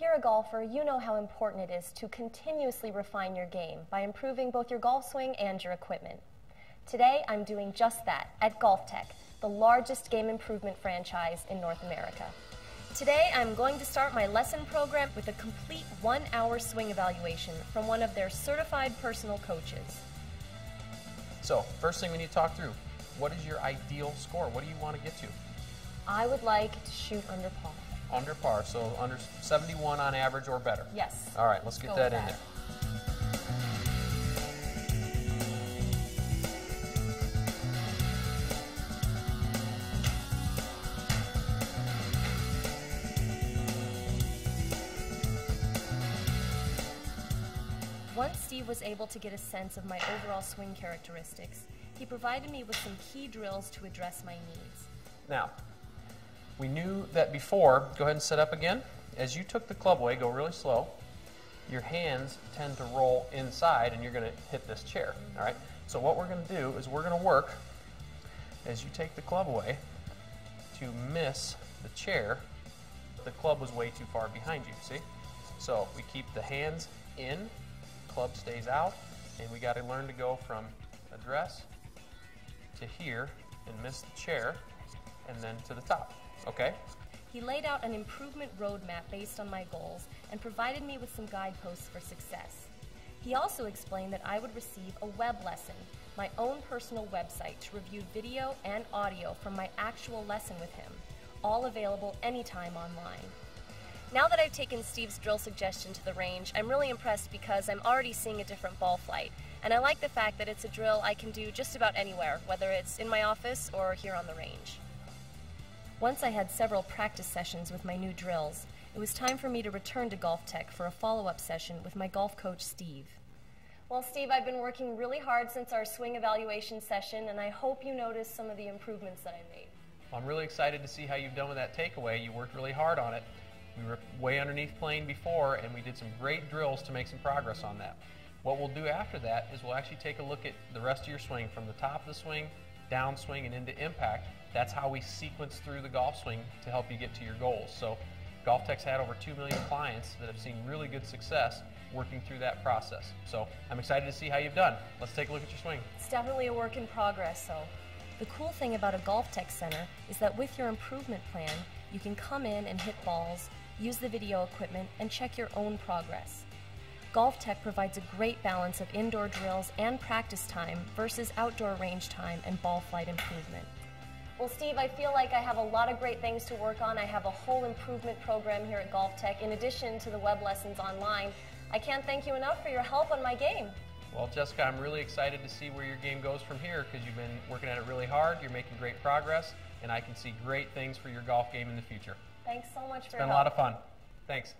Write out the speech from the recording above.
If you're a golfer, you know how important it is to continuously refine your game by improving both your golf swing and your equipment. Today, I'm doing just that at GolfTec, the largest game improvement franchise in North America. Today, I'm going to start my lesson program with a complete one hour swing evaluation from one of their certified personal coaches. So, first thing we need to talk through what is your ideal score? What do you want to get to? I would like to shoot under par. Under par, so under 71 on average or better? Yes. All right, let's get Go that in that. there. Once Steve was able to get a sense of my overall swing characteristics, he provided me with some key drills to address my needs. Now, we knew that before. Go ahead and set up again. As you took the club away, go really slow. Your hands tend to roll inside, and you're going to hit this chair. All right. So what we're going to do is we're going to work as you take the club away to miss the chair. The club was way too far behind you. See? So we keep the hands in, club stays out, and we got to learn to go from address to here and miss the chair, and then to the top. Okay? He laid out an improvement roadmap based on my goals and provided me with some guideposts for success. He also explained that I would receive a web lesson, my own personal website to review video and audio from my actual lesson with him, all available anytime online. Now that I've taken Steve's drill suggestion to the range, I'm really impressed because I'm already seeing a different ball flight, and I like the fact that it's a drill I can do just about anywhere, whether it's in my office or here on the range. Once I had several practice sessions with my new drills, it was time for me to return to GolfTec for a follow up session with my golf coach, Steve. Well, Steve, I've been working really hard since our swing evaluation session, and I hope you noticed some of the improvements that I made. I'm really excited to see how you've done with that takeaway. You worked really hard on it. We were way underneath plane before, and we did some great drills to make some progress on that. What we'll do after that is we'll actually take a look at the rest of your swing from the top of the swing, down swing, and into impact. That's how we sequence through the golf swing to help you get to your goals. So, GolfTec's had over 2 million clients that have seen really good success working through that process. So, I'm excited to see how you've done. Let's take a look at your swing. It's definitely a work in progress, so. The cool thing about a GolfTec Center is that with your improvement plan, you can come in and hit balls, use the video equipment, and check your own progress. GolfTec provides a great balance of indoor drills and practice time versus outdoor range time and ball flight improvement. Well, Steve, I feel like I have a lot of great things to work on. I have a whole improvement program here at GolfTec, in addition to the web lessons online. I can't thank you enough for your help on my game. Well, Jessica, I'm really excited to see where your game goes from here because you've been working at it really hard. You're making great progress, and I can see great things for your golf game in the future. Thanks so much for It's been a lot of fun. Thanks.